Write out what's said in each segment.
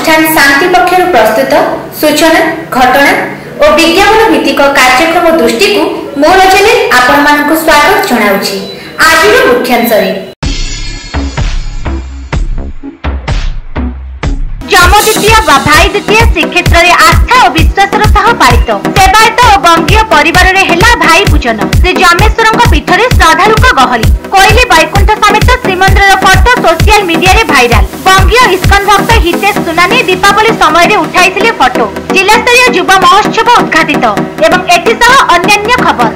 ଅନୁଷ୍ଠାନ ଶାନ୍ତି ପକ୍ଷରୁ ପ୍ରସ୍ତୁତ ସୂଚନା ଘଟଣା ଓ ବିଜ୍ଞାପନ ଭିତ୍ତିକ କାର୍ଯ୍ୟକ୍ରମ ଦୃଷ୍ଟିକୁ ମୋର ଚ୍ୟାନେଲ ଆପଣମାନଙ୍କୁ ସ୍ୱାଗତ ଜଣାଉଛି ଆଜିର ମୁଖ୍ୟାଂଶରେ যম দ্বিতীয় বা ভাই দ্বিতীয় শ্রীক্ষেত্রে আস্থা ও বিশ্বাসের সহ পালিত সেবায়ত ও বঙ্গীয় পরিবারের হেলা ভাই পূজন শ্রী যমেশ্বর পীঠরে শ্রদ্ধালুক গহলি কৈলি বৈকুণ্ঠ সমেত শ্রীমন্দিরর ফটো সোশিয়াল মিডিয়ায় ভাইরাল বঙ্গীয় ইস্কন ভক্ত হিতেশ সুনানি দীপাবলি সময়ের উঠাইলে ফটো জেলাস্তরীয় যুব মহোৎসব উদ্ঘাটিত এবং এটিসহ অন্যান্য খবর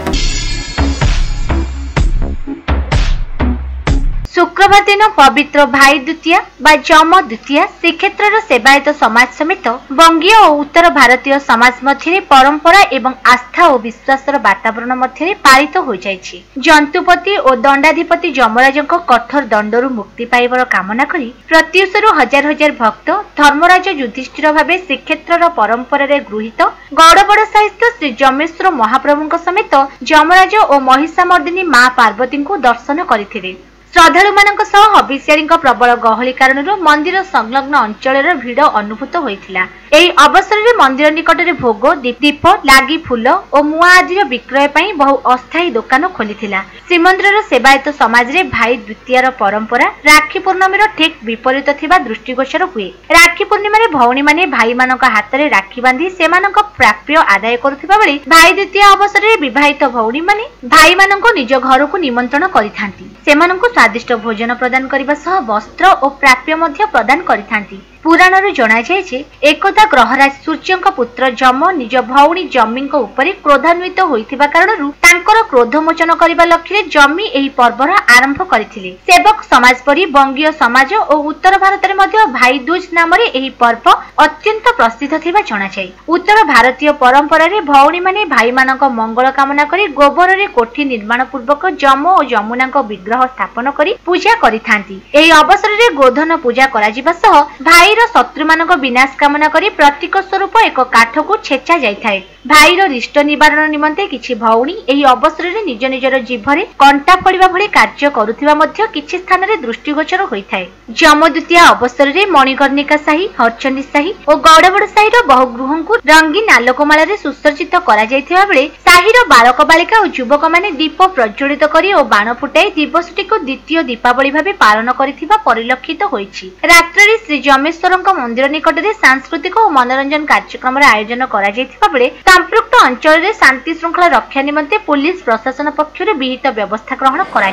ଶୁକ୍ରବାର ଦିନ ପବିତ୍ର ଭାଇ ଦ୍ୱିତୀୟା ବା ଯମ ଦ୍ୱିତୀୟ ଶ୍ରୀକ୍ଷେତ୍ରର ସେବାୟତ ସମାଜ ସମେତ ବଙ୍ଗୀୟ ଓ ଉତ୍ତର ଭାରତୀୟ ସମାଜ ମଧ୍ୟରେ ପରମ୍ପରା ଏବଂ ଆସ୍ଥା ଓ ବିଶ୍ୱାସର ବାତାବରଣ ମଧ୍ୟରେ ପାଳିତ ହୋଇଯାଇଛି ଜନ୍ତୁପତି ଓ ଦଣ୍ଡାଧିପତି ଯମରାଜଙ୍କ କଠୋର ଦଣ୍ଡରୁ ମୁକ୍ତି ପାଇବାର କାମନା କରି ପ୍ରତ୍ୟୁଷରୁ ହଜାର ହଜାର ଭକ୍ତ ଧର୍ମରାଜ ଯୁଧିଷ୍ଠିର ଭାବେ ଶ୍ରୀକ୍ଷେତ୍ରର ପରମ୍ପରାରେ ଗୃହୀତ ଗଡ଼ବଡ଼ ସାହିତ୍ୟ ଶ୍ରୀ ଯମେଶ୍ୱର ମହାପ୍ରଭୁଙ୍କ ସମେତ ଯମରାଜ ଓ ମହିଷାମର୍ଦ୍ଦିନୀ ମା ପାର୍ବତୀଙ୍କୁ ଦର୍ଶନ କରିଥିଲେ ଶ୍ରଦ୍ଧାଳୁମାନଙ୍କ ସହ ହବିଷିଆରୀଙ୍କ ପ୍ରବଳ ଗହଳି କାରଣରୁ ମନ୍ଦିର ସଂଲଗ୍ନ ଅଞ୍ଚଳରେ ଭିଡ଼ ଅନୁଭୂତ ହୋଇଥିଲା ଏହି ଅବସରରେ ମନ୍ଦିର ନିକଟରେ ଭୋଗ ଦୀପ ଲାଗି ଫୁଲ ଓ ମୁଆ ଆଦିର ବିକ୍ରୟ ପାଇଁ ବହୁ ଅସ୍ଥାୟୀ ଦୋକାନ ଖୋଲିଥିଲା ଶ୍ରୀମନ୍ଦିରର ସେବାୟତ ସମାଜରେ ଭାଇ ଦ୍ୱିତୀୟାର ପରମ୍ପରା ରାକ୍ଷୀ ପୂର୍ଣ୍ଣମୀର ଠିକ୍ ବିପରୀତ ଥିବା ଦୃଷ୍ଟିଗୋଚର ହୁଏ ରାକ୍ଷୀ ପୂର୍ଣ୍ଣିମାରେ ଭଉଣୀମାନେ ଭାଇମାନଙ୍କ ହାତରେ ରାକ୍ଷୀ ବାନ୍ଧି ସେମାନଙ୍କ ପ୍ରାପ୍ୟ ଆଦାୟ କରୁଥିବା ବେଳେ ଭାଇ ଦ୍ୱିତୀୟା ଅବସରରେ ବିବାହିତ ଭଉଣୀମାନେ ଭାଇମାନଙ୍କୁ ନିଜ ଘରକୁ ନିମନ୍ତ୍ରଣ କରିଥାନ୍ତି ସେମାନଙ୍କୁ ସ୍ୱାଦିଷ୍ଟ ଭୋଜନ ପ୍ରଦାନ କରିବା ସହ ବସ୍ତ୍ର ଓ ପ୍ରାପ୍ୟ ମଧ୍ୟ ପ୍ରଦାନ କରିଥାନ୍ତି ପୁରାଣରୁ ଜଣାଯାଏ ଯେ ଏକଦା ଗ୍ରହରାଜ ସୂର୍ଯ୍ୟଙ୍କ ପୁତ୍ର ଯମ ନିଜ ଭଉଣୀ ଜମିଙ୍କ ଉପରେ କ୍ରୋଧାନ୍ୱିତ ହୋଇଥିବା କାରଣରୁ ତାଙ୍କର କ୍ରୋଧମୋଚନ କରିବା ଲକ୍ଷ୍ୟରେ ଜମି ଏହି ପର୍ବର ଆରମ୍ଭ କରିଥିଲେ ସେବକ ସମାଜ ପରି ବଙ୍ଗୀୟ ସମାଜ ଓ ଉତ୍ତର ଭାରତରେ ମଧ୍ୟ ଭାଇ ଦୁଜ ନାମରେ ଏହି ପର୍ବ ଅତ୍ୟନ୍ତ ପ୍ରସିଦ୍ଧ ଥିବା ଜଣାଯାଏ ଉତ୍ତର ଭାରତୀୟ ପରମ୍ପରାରେ ଭଉଣୀମାନେ ଭାଇମାନଙ୍କ ମଙ୍ଗଳ କାମନା କରି ଗୋବରରେ କୋଠି ନିର୍ମାଣ ପୂର୍ବକ ଯମ ଓ ଯମୁନାଙ୍କ ବିଗ୍ରହ ସ୍ଥାପନ କରି ପୂଜା କରିଥାନ୍ତି ଏହି ଅବସରରେ ଗୋଧନ ପୂଜା କରାଯିବା ସହ ଭାଇ ଭାଇର ଶତ୍ରୁମାନଙ୍କ ବିନାଶ କାମନା କରି ପ୍ରତୀକ ସ୍ୱରୂପ ଏକ କାଠକୁ ଛେଚା ଯାଇଥାଏ ଭାଇର ରିଷ୍ଟ ନିବାରଣ ନିମନ୍ତେ କିଛି ଭଉଣୀ ଏହି ଅବସରରେ ନିଜ ନିଜର ଜିଭରେ କଣ୍ଟା ଫଳିବା ଭଳି କାର୍ଯ୍ୟ କରୁଥିବା ମଧ୍ୟ କିଛି ସ୍ଥାନରେ ଦୃଷ୍ଟିଗୋଚର ହୋଇଥାଏ ଯମଦୁତିଆ ଅବସରରେ ମଣିକର୍ଣ୍ଣିକା ସାହି ହରଚଣ୍ଡୀ ସାହି ଓ ଗଡ଼ବଡ଼ ସାହିର ବହୁ ଗୃହଙ୍କୁ ରଙ୍ଗୀନ ଆଲୋକମାଳାରେ ସୁସଜ୍ଜିତ କରାଯାଇଥିବା ବେଳେ ସାହିର ବାଳକ ବାଳିକା ଓ ଯୁବକମାନେ ଦୀପ ପ୍ରଜ୍ୱଳିତ କରି ଓ ବାଣ ଫୁଟାଇ ଦିବସଟିକୁ ଦ୍ୱିତୀୟ ଦୀପାବଳି ଭାବେ ପାଳନ କରିଥିବା ପରିଲକ୍ଷିତ ହୋଇଛି ରାତ୍ରରେ ଶ୍ରୀ ଯମେଶ୍ୱର ঈশ্বরঙ্ক মন্দির নিকটে সাংস্কৃতিক ও মনোরঞ্জন কার্যক্রমের আয়োজন করা যাইতিবাবেলে সম্পৃক্ত অঞ্চলের শান্তি শৃঙ্খলা রক্ষা নিমন্তে পুলিশ প্রশাসন পক্ষর বিহিত ব্যবস্থা গ্রহণ করা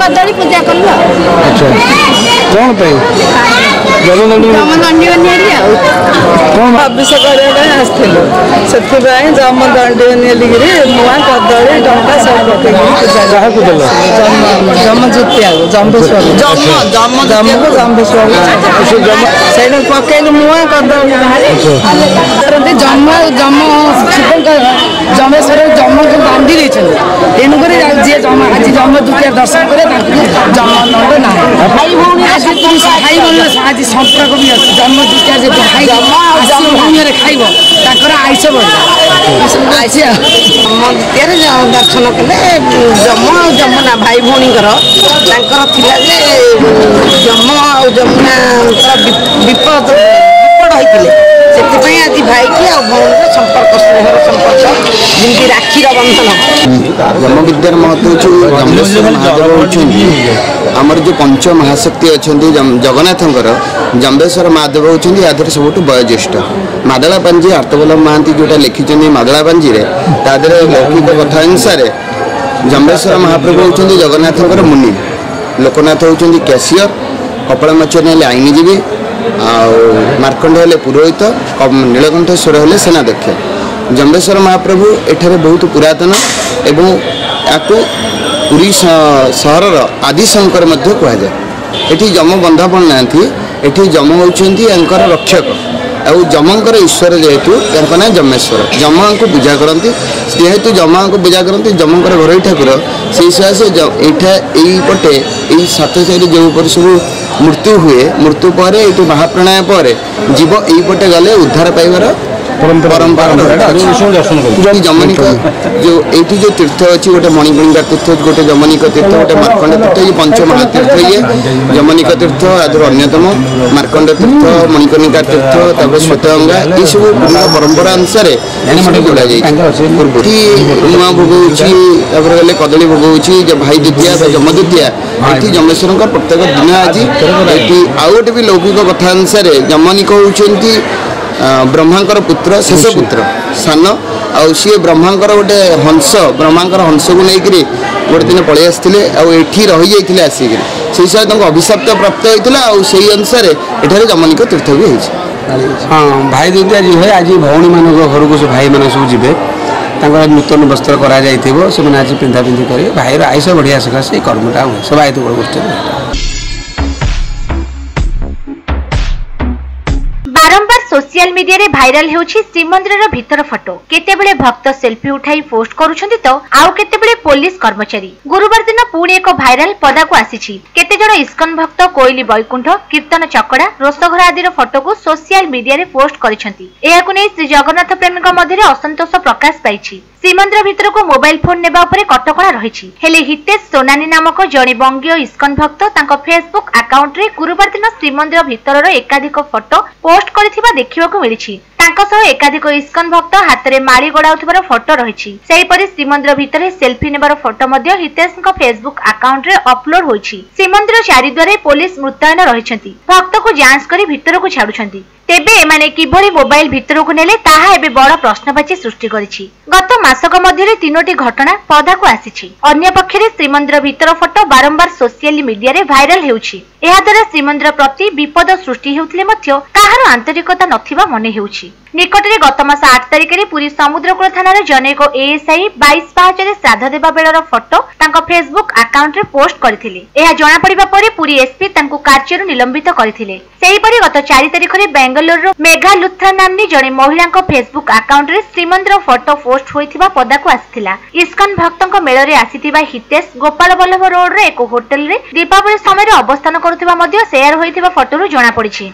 কদলী পূজা কলু পাই ଭାବିଷ କରିବା ପାଇଁ ଆସିଥିଲୁ ସେଥିପାଇଁ ଜମ ଦଣ୍ଡିବନି ହେଲିକିରି ମୁଆ କଦଳୀ ଟଙ୍କା ସବୁ ପକେଇକି ଜମ ଜୁତିଆକୁ ଜମ୍ବେଶ୍ୱର ଜମ ଜମକୁ ଜମ୍ବେଶ୍ୱର ସେଇଟା ପକେଇଲୁ ମୁଆ କଦଳୀ ବାହାରି ଜମ ଜମ ଶିବଙ୍କର ଜମେଶ୍ୱରରେ ଜନ୍ମ ଦଣ୍ଡି ଦେଇଛନ୍ତି ତେଣୁକରି ଯିଏ ଜନ୍ମ ଆଜି ଜନ୍ମ ଦ୍ୱିତୀୟ ଦର୍ଶନ କଲେ ତାଙ୍କୁ ଜନ୍ମ ଦଣ୍ଡ ନାହିଁ ଭାଇ ଭଉଣୀ ଭାଇ ଭଉଣୀ ଆଜି ସମ୍ପର୍କ ବି ଅଛି ଜନ୍ମ ଦ୍ୱିତୀୟ ଯେ ଭାଇ ଭୂମିରେ ଖାଇବ ତାଙ୍କର ଆଇସ ବଢ଼ିବ ଆଇସ ଜନ୍ମ ଦ୍ୱିତୀୟରେ ଦର୍ଶନ କଲେ ଜମ ଆଉ ଯମୁନା ଭାଇ ଭଉଣୀଙ୍କର ତାଙ୍କର ଥିଲା ଯେ ଜମ ଆଉ ଯମୁନାଙ୍କର ବିପଦ ବିପଦ ହୋଇଥିଲେ ସେଥିପାଇଁ ଆଜି ଭାଇକି ଆଉ ଭଉଣୀର ସମ୍ପର୍କ ସ୍ନେହର ସମ୍ପର୍କ ଯେମିତି ରାକ୍ଷୀର ବନ୍ଧନ ଜନ୍ମବିଦ୍ୟାର ମହତ୍ଵ ହେଉଛି ଜମ୍ବେଶ୍ୱର ମହାଦେବ ହେଉଛନ୍ତି ଆମର ଯେଉଁ ପଞ୍ଚ ମହାଶକ୍ତି ଅଛନ୍ତି ଜଗନ୍ନାଥଙ୍କର ଜମ୍ବେଶ୍ୱର ମହାଦେବ ହେଉଛନ୍ତି ୟା ଦେହରେ ସବୁଠୁ ବୟୋଜ୍ୟେଷ୍ଠ ମାଦଳା ପାଞ୍ଜି ଆର୍ତ୍ତବଲ୍ଲଭ ମହାନ୍ତି ଯେଉଁଟା ଲେଖିଛନ୍ତି ମାଦଳା ପାଞ୍ଜିରେ ତା ଦେହରେ ଲୌକିକ କଥା ଅନୁସାରେ ଜମ୍ବେଶ୍ୱର ମହାପ୍ରଭୁ ହେଉଛନ୍ତି ଜଗନ୍ନାଥଙ୍କର ମୁନି ଲୋକନାଥ ହେଉଛନ୍ତି କ୍ୟାସିୟର କପଳାମଚନ ହେଲେ ଆଇନଜୀବୀ मार्कंड हेले पुरोहित नीलकंठेश्वर हेले सेनाध्यक्ष जम्बेश्वर महाप्रभु एठारे बहुत पुरातन एवं या ପୁରୀ ସହରର ଆଦିଶଙ୍କର ମଧ୍ୟ କୁହାଯାଏ ଏଠି ଯମ ବନ୍ଧା ପଡ଼ିନାହାନ୍ତି ଏଠି ଯମ ହେଉଛନ୍ତି ୟାଙ୍କର ରକ୍ଷକ ଆଉ ଯମଙ୍କର ଈଶ୍ୱର ଯେହେତୁ ତାଙ୍କ ନାଁ ଯମେଶ୍ୱର ଯମାଙ୍କୁ ପୂଜା କରନ୍ତି ଯେହେତୁ ଯମାଙ୍କୁ ପୂଜା କରନ୍ତି ଯମଙ୍କର ଘରୋଇ ଠାକୁର ସେଇ ସକାଶେ ଏଇଠା ଏଇପଟେ ଏଇ ସାତ ଚାରି ଯେଉଁ ଉପରେ ସବୁ ମୃତ୍ୟୁ ହୁଏ ମୃତ୍ୟୁ ପରେ ଏଇଠି ମହାପ୍ରଣୟ ପରେ ଜୀବ ଏଇପଟେ ଗଲେ ଉଦ୍ଧାର ପାଇବାର ଜମନିକ ଯେଉଁ ଏଇଠି ଯେଉଁ ତୀର୍ଥ ଅଛି ଗୋଟେ ମଣିପୁଣିକା ତୀର୍ଥ ଗୋଟେ ଜମନିକ ତୀର୍ଥ ଗୋଟେ ମାର୍କଣ୍ଡ ତୀର୍ଥ ଇଏ ପଞ୍ଚମହା ତୀର୍ଥ ଇଏ ଜମନିକ ତୀର୍ଥ ଆଦରୁ ଅନ୍ୟତମ ମାର୍କଣ୍ଡ ତୀର୍ଥ ମଣିକର୍ଣ୍ଣିକା ତୀର୍ଥ ତାପରେ ଶ୍ଵେତଗଙ୍ଗା ଏସବୁ ପୁରୁଣା ପରମ୍ପରା ଅନୁସାରେ ଯୋଡ଼ାଯାଇଛି ନୂଆ ଭୋଗ ହେଉଛି ତାପରେ ଗଲେ କଦଳୀ ଭୋଗ ହେଉଛି ଭାଇ ଦ୍ୱିତୀୟା ବା ଯମ ଦ୍ୱିତୀୟା ଏଠି ଜମେଶ୍ୱରଙ୍କ ପ୍ରତ୍ୟେକ ଦିନ ଆଜି ଏଠି ଆଉ ଗୋଟେ ବି ଲୌକିକ କଥା ଅନୁସାରେ ଜମନିକ ହେଉଛନ୍ତି ବ୍ରହ୍ମାଙ୍କର ପୁତ୍ର ଶେଷ ପୁତ୍ର ସାନ ଆଉ ସିଏ ବ୍ରହ୍ମାଙ୍କର ଗୋଟେ ହଂସ ବ୍ରହ୍ମାଙ୍କର ହଂସକୁ ନେଇକିରି ଗୋଟେ ଦିନ ପଳେଇ ଆସିଥିଲେ ଆଉ ଏଠି ରହିଯାଇଥିଲେ ଆସିକିରି ସେଇ ସମୟରେ ତାଙ୍କୁ ଅଭିଶାପ୍ତ ପ୍ରାପ୍ତ ହୋଇଥିଲା ଆଉ ସେଇ ଅନୁସାରେ ଏଠାରେ ଯମନିକ ତୀର୍ଥ ବି ହେଇଛି ହଁ ଭାଇ ଯଦି ଆଜି ହୁଏ ଆଜି ଭଉଣୀମାନଙ୍କ ଘରକୁ ସେ ଭାଇମାନେ ସବୁ ଯିବେ ତାଙ୍କର ନୂତନ ବସ୍ତ୍ର କରାଯାଇଥିବ ସେମାନେ ଆଜି ପିନ୍ଧାପିନ୍ଧି କରିବେ ଭାଇର ଆୟୁଷ ବଢ଼ିଆ ସକାଶେ ଏଇ କର୍ମଟା ହୁଏ ସବୁ ଆୟତ ଗୋଷ୍ଠୀରେ ଭାଇରାଲ ହେଉଛି ଶ୍ରୀମନ୍ଦିରର ଭିତର ଫଟୋ କେତେବେଳେ ଭକ୍ତ ସେଲ୍ଫି ଉଠାଇ ପୋଷ୍ଟ କରୁଛନ୍ତି ତ ଆଉ କେତେବେଳେ ପୋଲିସ କର୍ମଚାରୀ ଗୁରୁବାର ଦିନ ପୁଣି ଏକ ଭାଇରାଲ ପଦାକୁ ଆସିଛି କେତେଜଣ ଇସ୍କନ ଭକ୍ତ କୋଇଲି ବୈକୁଣ୍ଠ କୀର୍ତ୍ତନ ଚକଡ଼ା ରୋଷଘର ଆଦିର ଫଟୋକୁ ସୋସିଆଲ ମିଡିଆରେ ପୋଷ୍ଟ କରିଛନ୍ତି ଏହାକୁ ନେଇ ଶ୍ରୀ ଜଗନ୍ନାଥ ପ୍ରେମୀଙ୍କ ମଧ୍ୟରେ ଅସନ୍ତୋଷ ପ୍ରକାଶ ପାଇଛି ଶ୍ରୀମନ୍ଦିର ଭିତରକୁ ମୋବାଇଲ ଫୋନ ନେବା ଉପରେ କଟକଣା ରହିଛି ହେଲେ ହିତେଶ ସୋନାନୀ ନାମକ ଜଣେ ବଙ୍ଗୀୟ ଇସ୍କନ ଭକ୍ତ ତାଙ୍କ ଫେସବୁକ୍ ଆକାଉଣ୍ଟରେ ଗୁରୁବାର ଦିନ ଶ୍ରୀମନ୍ଦିର ଭିତରର ଏକାଧିକ ଫଟୋ ପୋଷ୍ଟ କରିଥିବା ଦେଖିବାକୁ ମିଳିଛି সহ একাধিক ইস্কন ভক্ত হাতরে মাড়ি গোড়াউবার ফটো রয়েছে সেইপরি শ্রীমন্দির ভিতরে সেলফি নেবার ফটো মধ্য হিতেশঙ্ক ফেসবুক আকাউন্টে অপলোড হয়েছে শ্রীমন্দির চারিদ্বারে পুলিশ মুতায়ন রয়েছেন ভক্তকে যাঞ্চ করে ভিতরক ছাড়ুচ্ছেন ତେବେ ଏମାନେ କିଭଳି ମୋବାଇଲ ଭିତରକୁ ନେଲେ ତାହା ଏବେ ବଡ଼ ପ୍ରଶ୍ନବାଚୀ ସୃଷ୍ଟି କରିଛି ଗତ ମାସକ ମଧ୍ୟରେ ତିନୋଟି ଘଟଣା ପଦାକୁ ଆସିଛି ଅନ୍ୟପକ୍ଷରେ ଶ୍ରୀମନ୍ଦିର ଭିତର ଫଟୋ ବାରମ୍ବାର ସୋସିଆଲ ମିଡିଆରେ ଭାଇରାଲ ହେଉଛି ଏହାଦ୍ୱାରା ଶ୍ରୀମନ୍ଦିର ପ୍ରତି ବିପଦ ସୃଷ୍ଟି ହେଉଥିଲେ ମଧ୍ୟ କାହାର ଆନ୍ତରିକତା ନଥିବା ମନେ ହେଉଛି ନିକଟରେ ଗତ ମାସ ଆଠ ତାରିଖରେ ପୁରୀ ସମୁଦ୍ରକୂଳ ଥାନାର ଜନୈକ ଏଏସ୍ଆଇ ବାଇଶ ପାହାଚରେ ଶ୍ରାଦ୍ଧ ଦେବା ବେଳର ଫଟୋ ତାଙ୍କ ଫେସବୁକ୍ ଆକାଉଣ୍ଟରେ ପୋଷ୍ଟ କରିଥିଲେ ଏହା ଜଣାପଡ଼ିବା ପରେ ପୁରୀ ଏସ୍ପି ତାଙ୍କୁ କାର୍ଯ୍ୟରୁ ନିଲମ୍ବିତ କରିଥିଲେ ସେହିପରି ଗତ ଚାରି ତାରିଖରେ ବ୍ୟାଙ୍ଗ ବେଙ୍ଗାଲୁରୁର ମେଘା ଲୁଥା ନାମ୍ନୀ ଜଣେ ମହିଳାଙ୍କ ଫେସବୁକ୍ ଆକାଉଣ୍ଟରେ ଶ୍ରୀମନ୍ଦିର ଫଟୋ ପୋଷ୍ଟ ହୋଇଥିବା ପଦାକୁ ଆସିଥିଲା ଇସ୍କନ ଭକ୍ତଙ୍କ ମେଳରେ ଆସିଥିବା ହିତେଶ ଗୋପାଳ ବଲ୍ଲଭ ରୋଡର ଏକ ହୋଟେଲରେ ଦୀପାବଳି ସମୟରେ ଅବସ୍ଥାନ କରୁଥିବା ମଧ୍ୟ ସେୟାର ହୋଇଥିବା ଫଟୋରୁ ଜଣାପଡ଼ିଛି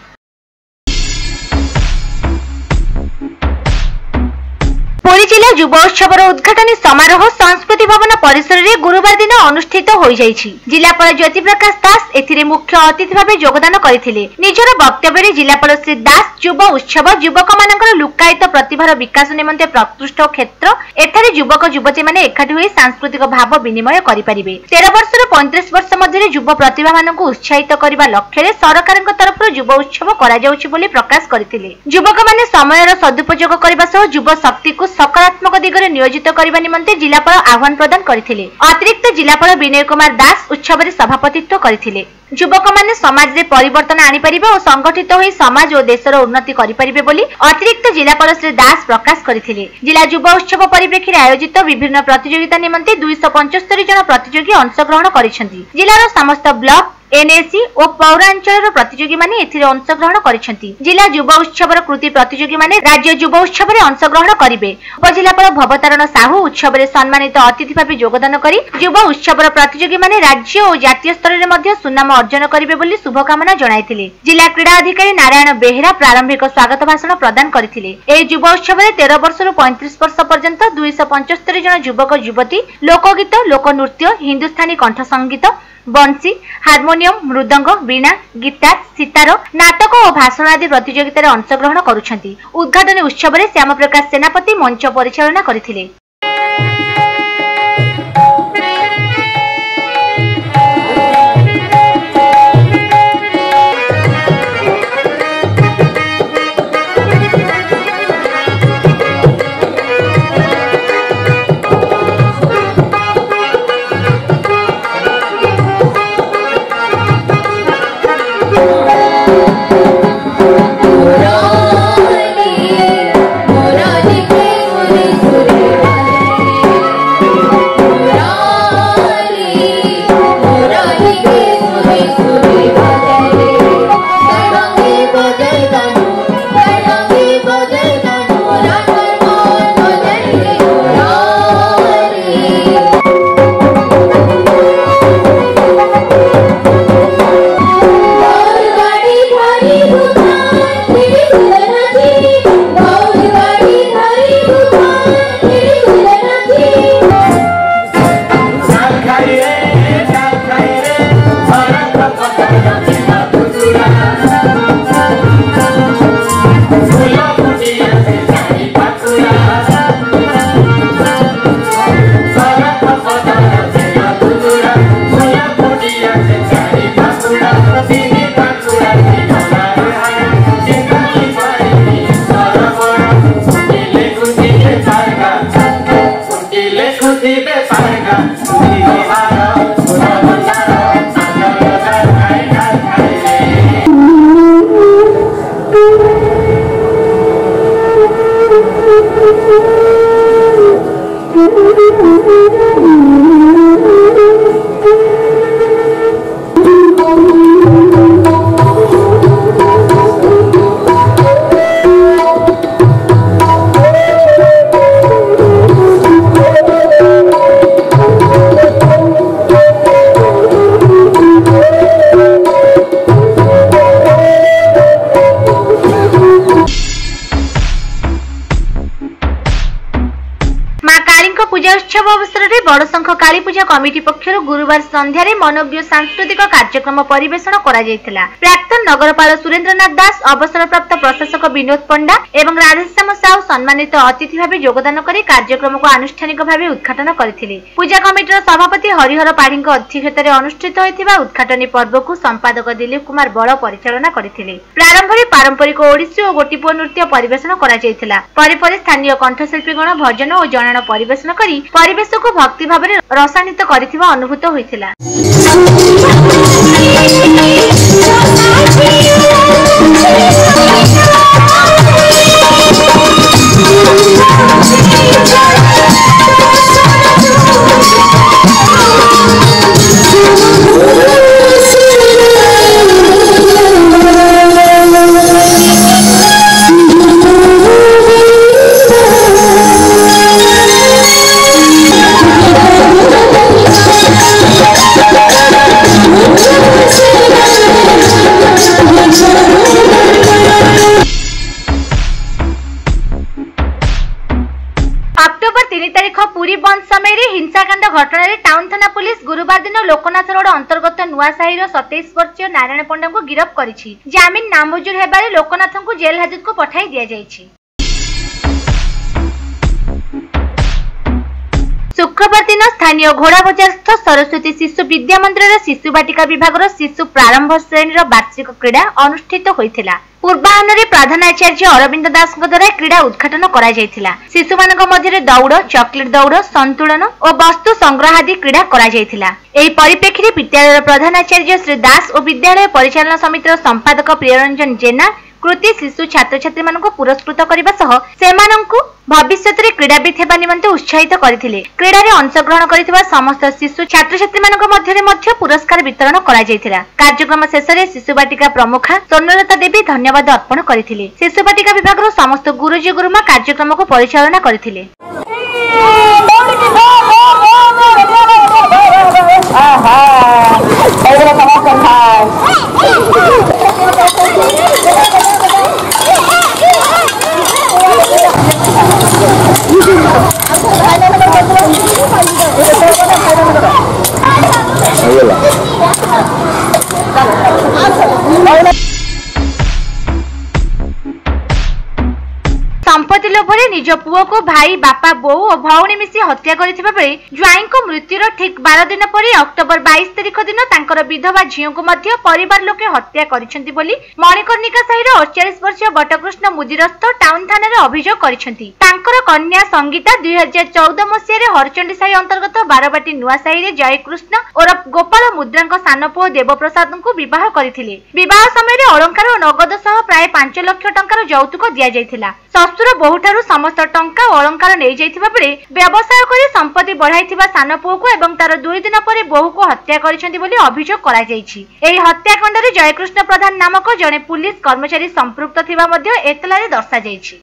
ପୁରୀ ଜିଲ୍ଲା ଯୁବ ଉତ୍ସବର ଉଦ୍ଘାଟନୀ ସମାରୋହ ସଂସ୍କୃତି ଭବନ ପରିସରରେ ଗୁରୁବାର ଅନୁଷ୍ଠିତ ହୋଇଯାଇଛି ଜିଲ୍ଲାପାଳ ଜ୍ୟୋତିପ୍ରକାଶ ଦାସ ଏଥିରେ ମୁଖ୍ୟ ଅତିଥି ଭାବେ ଯୋଗଦାନ କରିଥିଲେ ନିଜର ବକ୍ତବ୍ୟରେ ଜିଲ୍ଲାପାଳ ଶ୍ରୀ ଦାସ ଯୁବ ଉତ୍ସବ ଯୁବକମାନଙ୍କର ଲୁକ୍କାୟିତ ପ୍ରତିଭାର ବିକାଶ ନିମନ୍ତେ ପ୍ରକୃଷ୍ଟ କ୍ଷେତ୍ର ଏଠାରେ ଯୁବକ ଯୁବତୀମାନେ ଏକାଠି ହୋଇ ସାଂସ୍କୃତିକ ଭାବ ବିନିମୟ କରିପାରିବେ ତେର ବର୍ଷରୁ ପଇଁତିରିଶ ବର୍ଷ ମଧ୍ୟରେ ଯୁବ ପ୍ରତିଭାମାନଙ୍କୁ ଉତ୍ସାହିତ କରିବା ଲକ୍ଷ୍ୟରେ ସରକାରଙ୍କ ତରଫରୁ ଯୁବ ଉତ୍ସବ କରାଯାଉଛି ବୋଲି ପ୍ରକାଶ କରିଥିଲେ ଯୁବକମାନେ ସମୟର ସଦୁପଯୋଗ କରିବା ସହ ଯୁବ ଶକ୍ତିକୁ ସକାରାତ୍ମକ ଦିଗରେ ନିୟୋଜିତ କରିବା ନିମନ୍ତେ ଜିଲ୍ଲାପାଳ ଆହ୍ୱାନ ପ୍ରଦାନ କରିଥିଲେ ଅତିରିକ୍ତ ଜିଲ୍ଲା জেলাপাল বিনয় কুমার দাস উৎসবের সভাপতিত্ব করে যুবক মানে সমাজে পরিবর্তন আনিপারে ও সংগঠিত হয়ে সমাজ ও দেশের উন্নতি করিপারিবে বলে অতিরিক্ত জেলাপাল শ্রী দাস প্রকাশ করে জেলা যুব উৎসব পরিপ্রেক্ষীরে আয়োজিত বিভিন্ন প্রতিযোগিতা নিমন্তে দুইশ পঞ্চস্তরি জন প্রতিযোগী অংশগ্রহণ করেছেন জেলার সমস্ত ব্লক ଏନ୍ଏସି ଓ ପୌରାଞ୍ଚଳର ପ୍ରତିଯୋଗୀମାନେ ଏଥିରେ ଅଂଶଗ୍ରହଣ କରିଛନ୍ତି ଜିଲ୍ଲା ଯୁବ ଉତ୍ସବର କୃତି ପ୍ରତିଯୋଗୀମାନେ ରାଜ୍ୟ ଯୁବ ଉତ୍ସବରେ ଅଂଶଗ୍ରହଣ କରିବେ ଉପଜିଲ୍ଲାପାଳ ଭବତାରଣ ସାହୁ ଉତ୍ସବରେ ସମ୍ମାନିତ ଅତିଥି ଭାବେ ଯୋଗଦାନ କରି ଯୁବ ଉତ୍ସବର ପ୍ରତିଯୋଗୀମାନେ ରାଜ୍ୟ ଓ ଜାତୀୟ ସ୍ତରରେ ମଧ୍ୟ ସୁନାମ ଅର୍ଜନ କରିବେ ବୋଲି ଶୁଭକାମନା ଜଣାଇଥିଲେ ଜିଲ୍ଲା କ୍ରୀଡ଼ା ଅଧିକାରୀ ନାରାୟଣ ବେହେରା ପ୍ରାରମ୍ଭିକ ସ୍ୱାଗତ ଭାଷଣ ପ୍ରଦାନ କରିଥିଲେ ଏହି ଯୁବ ଉତ୍ସବରେ ତେର ବର୍ଷରୁ ପଇଁତିରିଶ ବର୍ଷ ପର୍ଯ୍ୟନ୍ତ ଦୁଇଶହ ପଞ୍ଚସ୍ତରୀ ଜଣ ଯୁବକ ଯୁବତୀ ଲୋକଗୀତ ଲୋକନୃତ୍ୟ ହିନ୍ଦୁସ୍ଥାନୀ କଣ୍ଠ ସଙ୍ଗୀତ ବଂଶୀ ହାରମୋନି ହାରମୋନିୟମ ମୃଦଙ୍ଗ ବୀଣା ଗୀଟାର ସିତାର ନାଟକ ଓ ଭାଷଣ ଆଦି ପ୍ରତିଯୋଗିତାରେ ଅଂଶଗ୍ରହଣ କରୁଛନ୍ତି ଉଦ୍ଘାଟନୀ ଉତ୍ସବରେ ଶ୍ୟାମାପ୍ରକାଶ ସେନାପତି ମଞ୍ଚ ପରିଚାଳନା କରିଥିଲେ Harry কমিটি পক্ষর গুরুবার সন্ধ্যার মনোবীয় সাংস্কৃতিক কার্যক্রম পরিবেশন করা প্রাক্তন নগরপাল সুরেন্দ্রনাথ দাস অবসরপ্রাপ্ত প্রশাসক বিনোদ পণ্ডা এবং রাধেশ্যাম সাউ সম্মানিত অতিথি ভাবে যোগদান করে কার্যক্রম আনুষ্ঠানিক ভাবে উদ্ঘাটন করে পূজা কমিটির সভাপতি হরিহর পাঢ়ী অধ্যক্ষতার অনুষ্ঠিত হয়ে উদ্ঘাটনী পর্বক সম্পাদক দিলীপ কুমার বড় পরিচালনা করে প্রারম্ভে পারম্পরিক ওড়িশী ও গোটিপুয় নৃত্য পরিবেশন করা পরে পরে স্থানীয় কণ্ঠশিল্পীগণ ভজন ও জনাণ পরিবেশন করে পরিবেশক ভক্তি ভাবে রসায়ন ପ୍ରଭାବିତ କରିଥିବା ଅନୁଭୂତ ହୋଇଥିଲା Yeah. ସମୟରେ ହିଂସାକାଣ୍ଡ ଘଟଣାରେ ଟାଉନ ଥାନା ପୁଲିସ ଗୁରୁବାର ଦିନ ଲୋକନାଥ ରୋଡ ଅନ୍ତର୍ଗତ ନୂଆସାହିର ସତେଇଶ ବର୍ଷୀୟ ନାରାୟଣ ପଣ୍ଡାଙ୍କୁ ଗିରଫ କରିଛି ଜାମିନ ନାମଞ୍ଜୁର ହେବାରେ ଲୋକନାଥଙ୍କୁ ଜେଲ୍ ହାଜତକୁ ପଠାଇ ଦିଆଯାଇଛି শুক্রবার দিন স্থানীয় ঘোড়াবজারস্থ সরস্বতী শিশু বিদ্যা মন্দিরের শিশু বাটিকা বিভাগর শিশু প্রারম্ভ শ্রেণীর বার্ষিক ক্রীড়া অনুষ্ঠিত হয়েছিল ପୂର୍ବାହନରେ ପ୍ରଧାନାଚାର୍ଯ୍ୟ ଅରବିନ୍ଦ ଦାସଙ୍କ ଦ୍ୱାରା କ୍ରୀଡ଼ା ଉଦ୍ଘାଟନ କରାଯାଇଥିଲା ଶିଶୁମାନଙ୍କ ମଧ୍ୟରେ ଦୌଡ଼ ଚକଲେଟ୍ ଦୌଡ଼ ସନ୍ତୁଳନ ଓ ବସ୍ତୁ ସଂଗ୍ରହ ଆଦି କ୍ରୀଡ଼ା କରାଯାଇଥିଲା ଏହି ପରିପ୍ରେକ୍ଷୀରେ ବିଦ୍ୟାଳୟର ପ୍ରଧାନାଚାର୍ଯ୍ୟ ଶ୍ରୀ ଦାସ ଓ ବିଦ୍ୟାଳୟ ପରିଚାଳନା ସମିତିର ସମ୍ପାଦକ ପ୍ରିୟରଞ୍ଜନ ଜେନା କୃତି ଶିଶୁ ଛାତ୍ରଛାତ୍ରୀମାନଙ୍କୁ ପୁରସ୍କୃତ କରିବା ସହ ସେମାନଙ୍କୁ ଭବିଷ୍ୟତରେ କ୍ରୀଡ଼ାବିତ ହେବା ନିମନ୍ତେ ଉତ୍ସାହିତ କରିଥିଲେ କ୍ରୀଡ଼ାରେ ଅଂଶଗ୍ରହଣ କରିଥିବା ସମସ୍ତ ଶିଶୁ ଛାତ୍ରଛାତ୍ରୀମାନଙ୍କ ମଧ୍ୟରେ ମଧ୍ୟ ପୁରସ୍କାର ବିତରଣ କରାଯାଇଥିଲା କାର୍ଯ୍ୟକ୍ରମ ଶେଷରେ ଶିଶୁ ବାଟିକା ପ୍ରମୁଖା ସ୍ୱର୍ଣ୍ଣଲତା ଦେବୀ ଧନ୍ୟବାଦ ଅର୍ପଣ କରିଥିଲେ ଶିଶୁ ବାଟିକା ବିଭାଗର ସମସ୍ତ ଗୁରୁଜୀ ଗୁରୁମା କାର୍ଯ୍ୟକ୍ରମକୁ ପରିଚାଳନା କରିଥିଲେ Aha! Everyone come up and high! 没 有了。লোভରେ ନିଜ ପୁଅକୁ ଭାଇ ବାପା ବୋଉ ଓ ଭଉଣୀ ମିଶି ହତ୍ୟା କରିଥିବା ବେଳେ ଜ୍ୱାଇଁଙ୍କ ମୃତ୍ୟୁର ଠିକ୍ ବାର ଦିନ ପରେ ଅକ୍ଟୋବର ବାଇଶ ତାରିଖ ଦିନ ତାଙ୍କର ବିଧବା ଝିଅଙ୍କୁ ମଧ୍ୟ ପରିବାର ଲୋକେ ହତ୍ୟା କରିଛନ୍ତି ବୋଲି ମଣିକର୍ଣ୍ଣିକା ସାହିର ଅଡ଼ଚାଳିଶ ବର୍ଷୀୟ ବଟକୃଷ୍ଣ ମୁଦିରସ୍ଥ ଟାଉନ ଥାନାରେ ଅଭିଯୋଗ କରିଛନ୍ତି ତାଙ୍କର କନ୍ୟା ସଙ୍ଗୀତା ଦୁଇ ହଜାର ଚଉଦ ମସିହାରେ ହରଚଣ୍ଡୀ ସାହି ଅନ୍ତର୍ଗତ ବାରବାଟୀ ନୂଆ ସାହିରେ ଜୟକୃଷ୍ଣ ଓରଫ ଗୋପାଳ ମୁଦ୍ରାଙ୍କ ସାନ ପୁଅ ଦେବପ୍ରସାଦଙ୍କୁ ବିବାହ କରିଥିଲେ ବିବାହ ସମୟରେ ଅଳଙ୍କାର ଓ ନଗଦ ସହ ପ୍ରାୟ ପାଞ୍ଚ ଲକ୍ଷ ଟଙ୍କାର ଯୌତୁକ ଦିଆଯାଇଥିଲା ଶ୍ୱଶୁର ବହୁ ତାଙ୍କଠାରୁ ସମସ୍ତ ଟଙ୍କା ଓ ଅଳଙ୍କାର ନେଇଯାଇଥିବା ବେଳେ ବ୍ୟବସାୟ କରି ସମ୍ପତ୍ତି ବଢ଼ାଇଥିବା ସାନ ପୁଅକୁ ଏବଂ ତାର ଦୁଇ ଦିନ ପରେ ବୋହୂକୁ ହତ୍ୟା କରିଛନ୍ତି ବୋଲି ଅଭିଯୋଗ କରାଯାଇଛି ଏହି ହତ୍ୟାକାଣ୍ଡରେ ଜୟକୃଷ୍ଣ ପ୍ରଧାନ ନାମକ ଜଣେ ପୁଲିସ କର୍ମଚାରୀ ସମ୍ପୃକ୍ତ ଥିବା ମଧ୍ୟ ଏତଲାରେ ଦର୍ଶାଯାଇଛି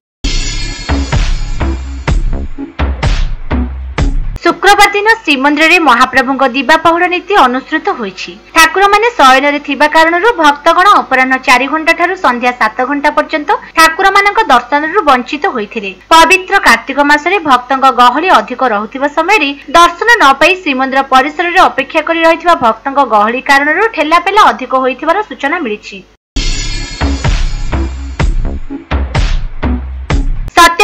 শুক্রবার দিন শ্রীমন্দিরে মহাপ্রভু দিবা পাহুড় নীতি অনুসৃত হয়েছে ঠাকুর মানে শয়নরে থিবা কারণ ভক্তগণ অপরাহ্ন চারি ঘণ্টা ঠার সন্ধ্যা সাত ঘণ্টা পর্যন্ত ঠাকুর মানক দর্শন বঞ্চিত হয়েছে পবিত্র কার্তিক মাসে ভক্ত গহলি অধিক রহুবা সময় দর্শন নপাই শ্রীমন্দির পরিসরের অপেক্ষা করে রয়েছে ভক্ত গহলি কারণ ঠেলাপেলা অধিক হয়েছে সূচনা মিছে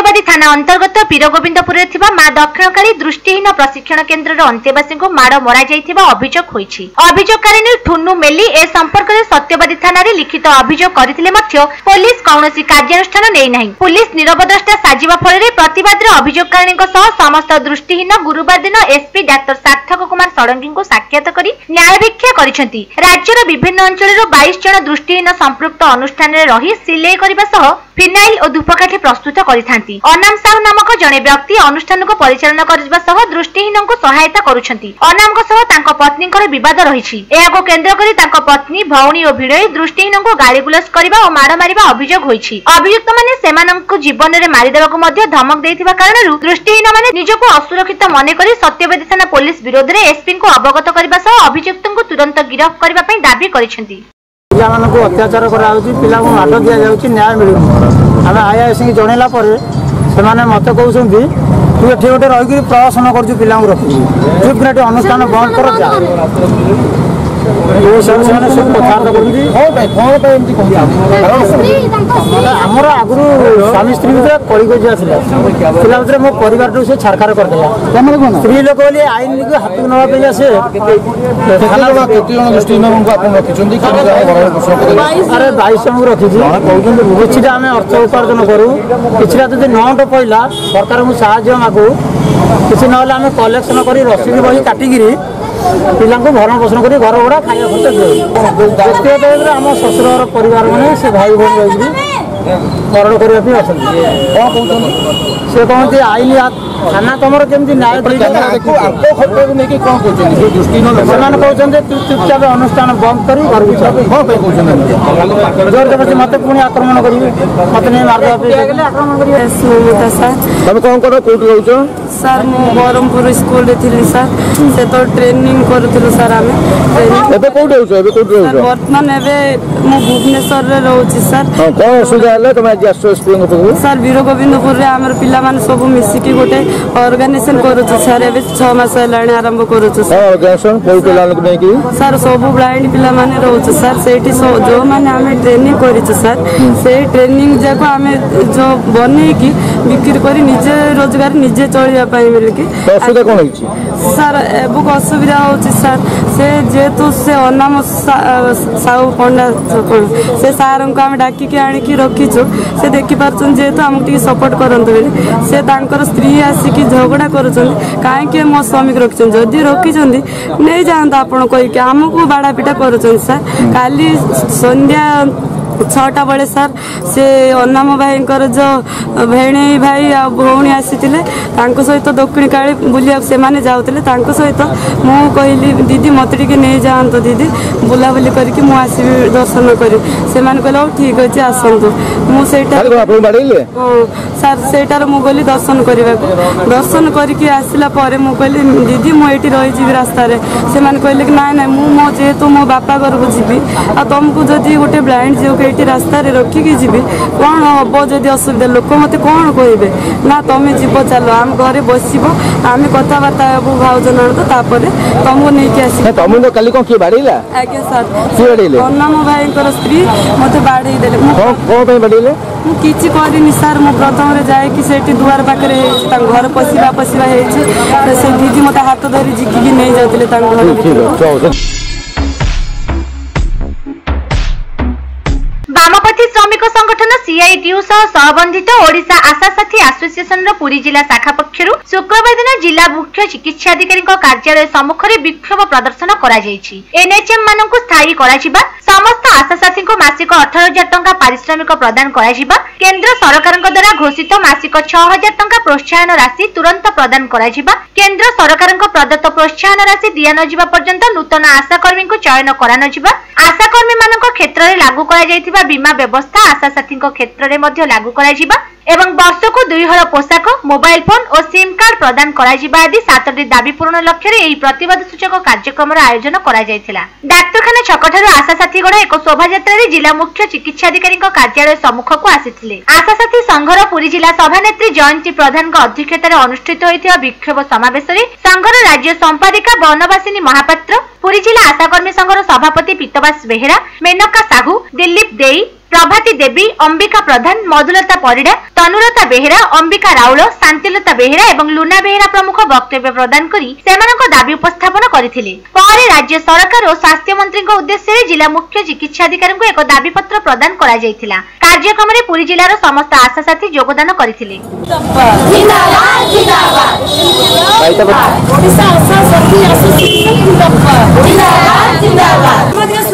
ଅନ୍ତବାଦୀ ଥାନା ଅନ୍ତର୍ଗତ ବୀରଗୋବିନ୍ଦପୁରରେ ଥିବା ମା ଦକ୍ଷିଣକାଳୀ ଦୃଷ୍ଟିହୀନ ପ୍ରଶିକ୍ଷଣ କେନ୍ଦ୍ରର ଅନ୍ତେବାସୀଙ୍କୁ ମାଡ଼ ମରାଯାଇଥିବା ଅଭିଯୋଗ ହୋଇଛି ଅଭିଯୋଗକାରିଣୀ ଠୁନୁ ମେଲି ଏ ସମ୍ପର୍କରେ ସତ୍ୟବାଦୀ ଥାନାରେ ଲିଖିତ ଅଭିଯୋଗ କରିଥିଲେ ମଧ୍ୟ ପୋଲିସ କୌଣସି କାର୍ଯ୍ୟାନୁଷ୍ଠାନ ନେଇନାହିଁ ପୋଲିସ ନିରବଦ୍ରଷ୍ଟା ସାଜିବା ଫଳରେ ପ୍ରତିବାଦରେ ଅଭିଯୋଗକାରିଣୀଙ୍କ ସହ ସମସ୍ତ ଦୃଷ୍ଟିହୀନ ଗୁରୁବାର ଦିନ ଏସ୍ପି ଡାକ୍ତର ସାର୍ଥକ କୁମାର ଷଡ଼ଙ୍ଗୀଙ୍କୁ ସାକ୍ଷାତ କରି ନ୍ୟାୟଭିକ୍ଷା କରିଛନ୍ତି ରାଜ୍ୟର ବିଭିନ୍ନ ଅଞ୍ଚଳରୁ ବାଇଶ ଜଣ ଦୃଷ୍ଟିହୀନ ସମ୍ପୃକ୍ତ ଅନୁଷ୍ଠାନରେ ରହି ସିଲେଇ କରିବା ସହ ଫିନାଇଲ ଓ ଧୂପକାଠି ପ୍ରସ୍ତୁତ କରିଥାନ୍ତି ଅନାମ ସାହୁ ନାମକ ଜଣେ ବ୍ୟକ୍ତି ଅନୁଷ୍ଠାନକୁ ପରିଚାଳନା କରିବା ସହ ଦୃଷ୍ଟିହୀନଙ୍କୁ ସହାୟତା କରୁଛନ୍ତି ଅନାମଙ୍କ ସହ ତାଙ୍କ ପତ୍ନୀଙ୍କର ବିବାଦ ରହିଛି ଏହାକୁ କେନ୍ଦ୍ର କରି ତାଙ୍କ ପତ୍ନୀ ଭଉଣୀ ଓ ଭିଡ଼ୋଇ ଦୃଷ୍ଟିହୀନଙ୍କୁ ଗାଳିଗୁଲଜ କରିବା ଓ ମାଡ଼ ମାରିବା ଅଭିଯୋଗ ହୋଇଛି ଅଭିଯୁକ୍ତମାନେ ସେମାନଙ୍କୁ ଜୀବନରେ ମାରିଦେବାକୁ ମଧ୍ୟ ଧମକ ଦେଇଥିବା କାରଣରୁ ଦୃଷ୍ଟିହୀନମାନେ ନିଜକୁ ଅସୁରକ୍ଷିତ ମନେ କରି ସତ୍ୟବେଦୀ ଥାନା ପୋଲିସ ବିରୋଧରେ ଏସ୍ପିଙ୍କୁ ଅବଗତ କରିବା ସହ ଅଭିଯୁକ୍ତଙ୍କୁ ତୁରନ୍ତ ଗିରଫ କରିବା ପାଇଁ ଦାବି କରିଛନ୍ତି ପିଲାମାନଙ୍କୁ ଅତ୍ୟାଚାର କରାଯାଉଛି ପିଲାଙ୍କୁ ମାଡ଼ ଦିଆଯାଉଛି ନ୍ୟାୟ ମିଳୁନି ଆମେ ଆଇଆଇସିକି ଜଣେଇଲା ପରେ ସେମାନେ ମୋତେ କହୁଛନ୍ତି ତୁ ଏଠି ଗୋଟେ ରହିକି ପ୍ରଦର୍ଶନ କରୁଛୁ ପିଲାଙ୍କୁ ରଖିକି ଚୁପ୍ କିନା ଅନୁଷ୍ଠାନ ବନ୍ଦ କର ଯା ସେମାନେ ସବୁ ଆମର ଆଗରୁ ସ୍ୱାମୀ ସ୍ତ୍ରୀ ଭିତରେ କଳିକଜି ଆସିଲା ଥିଲା ଭିତରେ ମୋ ପରିବାରଠୁ ସେ ଛାରଖାର କରିଦେଲା ସ୍ତ୍ରୀ ଲୋକ ବୋଲି ଆଇନକୁ ହାତକୁ ନେବା ପାଇଁ ଆସେ କେତେ ଜଣ ଦୃଷ୍ଟିହୀନଙ୍କୁ ଆପଣ ରଖିଛନ୍ତି ଆରେ ବାଇଶ ଜଣଙ୍କୁ ରଖିଛି କିଛିଟା ଆମେ ଅର୍ଥ ଉପାର୍ଜନ କରୁ କିଛିଟା ଯଦି ନଅଟ ପଡ଼ିଲା ସରକାରଙ୍କୁ ସାହାଯ୍ୟ ମାଗୁ କିଛି ନହେଲେ ଆମେ କଲେକ୍ସନ କରି ରସିଦ ବହି କାଟିକିରି ପିଲାଙ୍କୁ ଭରଣ ପୋଷଣ କରି ଘର ଭଡ଼ା ଖାଇବା ଖର୍ଚ୍ଚ ଦିଏ ବ୍ୟକ୍ତିଗତ ଟାଇମ୍ରେ ଆମ ଶ୍ୱଶୁର ପରିବାର ମାନେ ସେ ଭାଇ ଭଉଣୀ ରହିକି ମରଣ କରିବା ପାଇଁ ଅଛନ୍ତି କ'ଣ କହୁଛନ୍ତି ସେ କହନ୍ତି ଆଇନ ଥାନା ତମର କେମିତି ନ୍ୟାୟ ନେଇକି କ'ଣ କହୁଛନ୍ତି ସେମାନେ କହୁଛନ୍ତି ତୁ ଚୁପଚାପ ଅନୁଷ୍ଠାନ ବନ୍ଦ କରି ଘରକୁ କ'ଣ ପାଇଁ କହୁଛନ୍ତି ଜୋର ଜବରଦସ୍ତି ମତେ ପୁଣି ଆକ୍ରମଣ କରିବେ ମତେ ନେଇ ମାରିଦେବା ପାଇଁ ସାର୍ ତମେ କ'ଣ କର କୋଉଠି ରହୁଛ ସାର୍ ମୁଁ ବ୍ରହ୍ମପୁର ସ୍କୁଲରେ ଥିଲି ସାର୍ ସେତେବେଳେ ଟ୍ରେନିଂ କରୁଥିଲୁ ସାର୍ ଆମେ ଏବେ କୋଉଠି ରହୁଛ ଏବେ କୋଉଠି ରହୁଛ ବର୍ତ୍ତମାନ ଏବେ ମୁଁ ଭୁବନେଶ୍ୱରରେ ରହୁଛି ସାର୍ କ'ଣ ଅସୁବିଧା ହେଲା ତମେ ଆଜି ଆସୁଛ ସ୍କୁଲକୁ ସାର୍ ବୀର ଗୋବିନ୍ଦପୁରରେ ଆମର ପିଲାମାନେ ସବୁ ମିଶିକି ଗୋଟେ ଅର୍ଗାନାଇଜେସନ କରୁଛୁ ସାର୍ ଏବେ ଛଅ ମାସ ହେଲାଣି ଆରମ୍ଭ କରୁଛୁ ଅର୍ଗାନାଇଜେସନ କୋଉ ପିଲାମାନଙ୍କୁ ନେଇକି ସାର୍ ସବୁ ବ୍ଲାଇଣ୍ଡ ପିଲାମାନେ ରହୁଛୁ ସାର୍ ସେଇଠି ଯେଉଁମାନେ ଆମେ ଟ୍ରେନିଂ କରିଛୁ ସାର୍ ସେଇ ଟ୍ରେନିଂ ଯାକ ଆମେ ଯେଉଁ ବନେଇକି ବିକ୍ରି କରି ନିଜେ ରୋଜଗାର ନିଜେ ଚଳିବା ପାଇଁ ବୋଲିକି ଅସୁବିଧା କ'ଣ ହେଇଛି ସାର୍ ଏବେ ଅସୁବିଧା ହେଉଛି ସାର୍ ସେ ଯେହେତୁ ସେ ଅନାମ ସାହୁ ପଣ୍ଡା ସେ ସାର୍ଙ୍କୁ ଆମେ ଡାକିକି ଆଣିକି ରଖି ଦେଖିଛୁ ସେ ଦେଖିପାରୁଛନ୍ତି ଯେହେତୁ ଆମକୁ ଟିକେ ସପୋର୍ଟ କରନ୍ତୁ ବୋଲି ସେ ତାଙ୍କର ସ୍ତ୍ରୀ ଆସିକି ଝଗଡ଼ା କରୁଛନ୍ତି କାହିଁକି ମୋ ସ୍ୱାମୀକୁ ରଖିଛନ୍ତି ଯଦି ରଖିଛନ୍ତି ନେଇଯାଆନ୍ତୁ ଆପଣ କହିକି ଆମକୁ ବାଡ଼ାପିଟା କରୁଛନ୍ତି ସାର୍ କାଲି ସନ୍ଧ୍ୟା ছটা বেড়ে স্যার সে অনাম ভাইঙ্কর যে ভেণী ভাই ভৌণী আসিলে তাঙ্ক সহিত দক্ষিণ কালী বুলিয়া সেমানে যাওলে তাঙ্ক সহিত মু কহিলি দিদি মতো টিকে নিয়ে যাওয়াতো দিদি বুলাবুলি করিকি মু আসিবি দর্শন করি সেমানে কহিলে হো ঠিক আছে আসন্তু মু সেইটা হ্যাঁ স্যার সেইটার মু গলি দর্শন କରିବାକୁ ଦର୍ଶନ କରିକି ଆସିଲା ପରେ ମୁଁ କହିଲି ଦିଦି ମୁଁ ଏଇଠି ରହିଯିବି ରାସ୍ତାରେ ସେମାନେ କହିଲେ କି ନାଇଁ ନାଇଁ ମୁଁ ମୋ ଯେହେତୁ ମୋ ବାପା ଘରକୁ ଯିବି ଆଉ ତୁମକୁ ଯଦି ଗୋଟେ ବ୍ଲାଇଣ୍ଡ ଝିଅକୁ ସେଇଠି ରାସ୍ତାରେ ରଖିକି ଯିବି କ'ଣ ହବ ଯଦି ଅସୁବିଧା ଲୋକ ମୋତେ କ'ଣ କହିବେ ନା ତମେ ଯିବ ଚାଲ ଆମ ଘରେ ବସିବ ଆମେ କଥାବାର୍ତ୍ତା ହେବୁ ଭାଉଜ ନଣଦ ତାପରେ ତମକୁ ନେଇକି ଆସିବ ତମେ ତ କାଲି କ'ଣ କିଏ ବାଡ଼େଇଲା ଆଜ୍ଞା ସାର୍ କନା ଭାଇଙ୍କର ସ୍ତ୍ରୀ ମୋତେ ବାଡ଼େଇ ଦେଲେ ବାଡ଼େଇଲେ ମୁଁ କିଛି କରିନି ସାର୍ ମୁଁ ପ୍ରଥମରେ ଯାଇକି ସେଇଠି ଦୁଆର ପାଖରେ ହେଇଛି ତାଙ୍କ ଘର ପଶିବା ପଶିବା ହେଇଛି ସେ ଦିଦି ମୋତେ ହାତ ଧରି ଜିକିକି ନେଇଯାଉଥିଲେ ତାଙ୍କ ଘର ଆଦିବାସୀ ଶ୍ରମିକ ସଂଗଠନ ସିଆଇଟିୟୁ ସହ ସହବନ୍ଧିତ ଓଡ଼ିଶା ଆଶାସାଥୀ ଆସୋସିଏସନର ପୁରୀ ଜିଲ୍ଲା ଶାଖା ପକ୍ଷରୁ ଶୁକ୍ରବାର ଦିନ ଜିଲ୍ଲା ମୁଖ୍ୟ ଚିକିତ୍ସାଧିକାରୀଙ୍କ କାର୍ଯ୍ୟାଳୟ ସମ୍ମୁଖରେ ବିକ୍ଷୋଭ ପ୍ରଦର୍ଶନ କରାଯାଇଛି ଏନ୍ଏଚ୍ଏମ୍ ମାନଙ୍କୁ ସ୍ଥାୟୀ କରାଯିବା ସମସ୍ତ ଆଶାସାଥୀଙ୍କୁ ମାସିକ ଅଠର ହଜାର ଟଙ୍କା ପାରିଶ୍ରମିକ ପ୍ରଦାନ କରାଯିବା କେନ୍ଦ୍ର ସରକାରଙ୍କ ଦ୍ୱାରା ଘୋଷିତ ମାସିକ ଛଅ ହଜାର ଟଙ୍କା ପ୍ରୋତ୍ସାହନ ରାଶି ତୁରନ୍ତ ପ୍ରଦାନ କରାଯିବା କେନ୍ଦ୍ର ସରକାରଙ୍କ ପ୍ରଦତ୍ତ ପ୍ରୋତ୍ସାହନ ରାଶି ଦିଆନଯିବା ପର୍ଯ୍ୟନ୍ତ ନୂତନ ଆଶାକର୍ମୀଙ୍କୁ ଚୟନ କରାନଯିବା ଆଶାକର୍ମୀମାନଙ୍କ କ୍ଷେତ୍ରରେ ଲାଗୁ କରାଯାଇଥିବା ବୀମା ବ୍ୟବସ୍ଥା ବ୍ୟବସ୍ଥା ଆଶାସାଥୀଙ୍କ କ୍ଷେତ୍ରରେ ମଧ୍ୟ ଲାଗୁ କରାଯିବା ଏବଂ ବର୍ଷକୁ ଦୁଇହଳ ପୋଷାକ ମୋବାଇଲ ଫୋନ୍ ଓ ସିମ୍ କାର୍ଡ ପ୍ରଦାନ କରାଯିବା ଆଦି ସାତଟି ଦାବି ପୂରଣ ଲକ୍ଷ୍ୟରେ ଏହି ପ୍ରତିବାଦ ସୂଚକ କାର୍ଯ୍ୟକ୍ରମର ଆୟୋଜନ କରାଯାଇଥିଲା ଡାକ୍ତରଖାନା ଛକଠାରୁ ଆଶାସାଥୀଗଣ ଏକ ଶୋଭାଯାତ୍ରାରେ ଜିଲ୍ଲା ମୁଖ୍ୟ ଚିକିତ୍ସାଧିକାରୀଙ୍କ କାର୍ଯ୍ୟାଳୟ ସମ୍ମୁଖକୁ ଆସିଥିଲେ ଆଶାସାଥୀ ସଂଘର ପୁରୀ ଜିଲ୍ଲା ସଭାନେତ୍ରୀ ଜୟନ୍ତୀ ପ୍ରଧାନଙ୍କ ଅଧ୍ୟକ୍ଷତାରେ ଅନୁଷ୍ଠିତ ହୋଇଥିବା ବିକ୍ଷୋଭ ସମାବେଶରେ ସଂଘର ରାଜ୍ୟ ସମ୍ପାଦିକା ବନବାସିନୀ ମହାପାତ୍ର ପୁରୀ ଜିଲ୍ଲା ଆଶାକର୍ମୀ ସଂଘର ସଭାପତି ପିତବାସ ବେହେରା ମେନକା ସାହୁ ଦିଲ୍ଲୀପ ଦେଇ ପ୍ରଭାତୀ ଦେବୀ ଅମ୍ବିକା ପ୍ରଧାନ ମଧୁଲତା ପରିଡ଼ା ତନୁଲତା ବେହେରା ଅମ୍ବିକା ରାଉଳ ଶାନ୍ତିଲତା ବେହେରା ଏବଂ ଲୁନା ବେହେରା ପ୍ରମୁଖ ବକ୍ତବ୍ୟ ପ୍ରଦାନ କରି ସେମାନଙ୍କ ଦାବି ଉପସ୍ଥାପନ କରିଥିଲେ ପରେ ରାଜ୍ୟ ସରକାର ଓ ସ୍ୱାସ୍ଥ୍ୟ ମନ୍ତ୍ରୀଙ୍କ ଉଦ୍ଦେଶ୍ୟରେ ଜିଲ୍ଲା ମୁଖ୍ୟ ଚିକିତ୍ସାଧିକାରୀଙ୍କୁ ଏକ ଦାବିପତ୍ର ପ୍ରଦାନ କରାଯାଇଥିଲା କାର୍ଯ୍ୟକ୍ରମରେ ପୁରୀ ଜିଲ୍ଲାର ସମସ୍ତ ଆଶା ସାଥୀ ଯୋଗଦାନ କରିଥିଲେ जिंदाबाद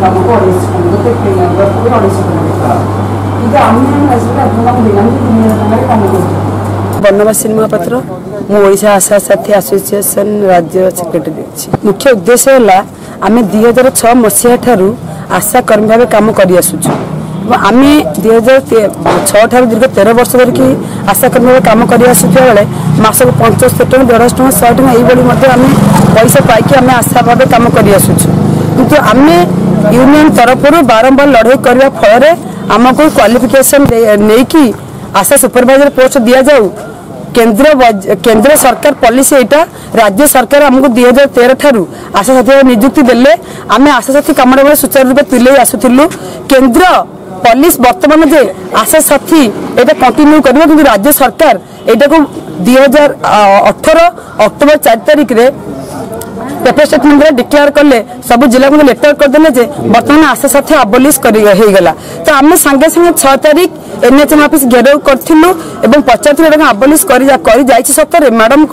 나보고 어렸을 때 롯데페이하고 거기를 어렸을 거니까 ಈಗ ಅಮ್ಮನ ಹೆಸರು ಅದನ್ನ ಬಿಲಂಗಿ ದಿನದಲ್ಲಿ ತಂದು ಬನ್ನವ ಸಿನಿಮಾ ಪತ್ರ ମୁଁ ଓଡ଼ିଶା ଆଶା ସାଥୀ ଆସୋସିଏସନ୍ ରାଜ୍ୟ ସେକ୍ରେଟାରୀ ଅଛି ମୁଖ୍ୟ ଉଦ୍ଦେଶ୍ୟ ହେଲା ଆମେ ଦୁଇ ହଜାର ଛଅ ମସିହା ଠାରୁ ଆଶାକର୍ମୀ ଭାବେ କାମ କରିଆସୁଛୁ ଏବଂ ଆମେ ଦୁଇ ହଜାର ଛଅ ଠାରୁ ଦୀର୍ଘ ତେର ବର୍ଷ ଧରିକି ଆଶାକର୍ମୀ ଭାବେ କାମ କରିଆସୁଥିବା ବେଳେ ମାସକୁ ପଞ୍ଚସ୍ତରୀ ଟଙ୍କା ଦେଢ଼ଶହ ଟଙ୍କା ଶହେ ଟଙ୍କା ଏଇଭଳି ମଧ୍ୟ ଆମେ ପଇସା ପାଇକି ଆମେ ଆଶା ଭାବେ କାମ କରିଆସୁଛୁ କିନ୍ତୁ ଆମେ ইউনিয়ন তরফর বারম্বার লড়াই করার ফলে আমি কোয়ালিফিকেসন নেই আশা সুপরভাইজর পোস্ট দিয়ে যাও কেন্দ্র কেন্দ্র সরকার পলিসি এইটা রাজ্য সরকার আমি দুই হাজার তের ঠারু আশা আশাসাথী নিযুক্তি দেলে আমি আশা সাথী কামড় বেড়ে সুচারুরূপে তুলে আসুলু কেন্দ্র পলিস বর্তমানে যে আশা সাথী এটা কন্টিনিউ করবে কিন্তু রাজ্য সরকার এটা দুই হাজার অঠর অক্টোবর চার তারিখে पेपर स्टेटमेंट डिक्लेयर कले सब जिला को लेटर करदे जे बर्तमान आशा साथी अबोलिश होगा तो आम सागे सागे छः तारिख एनएचएम अफिस् घेराव करूँ और पचार अबोलिश कर सतरे मैडम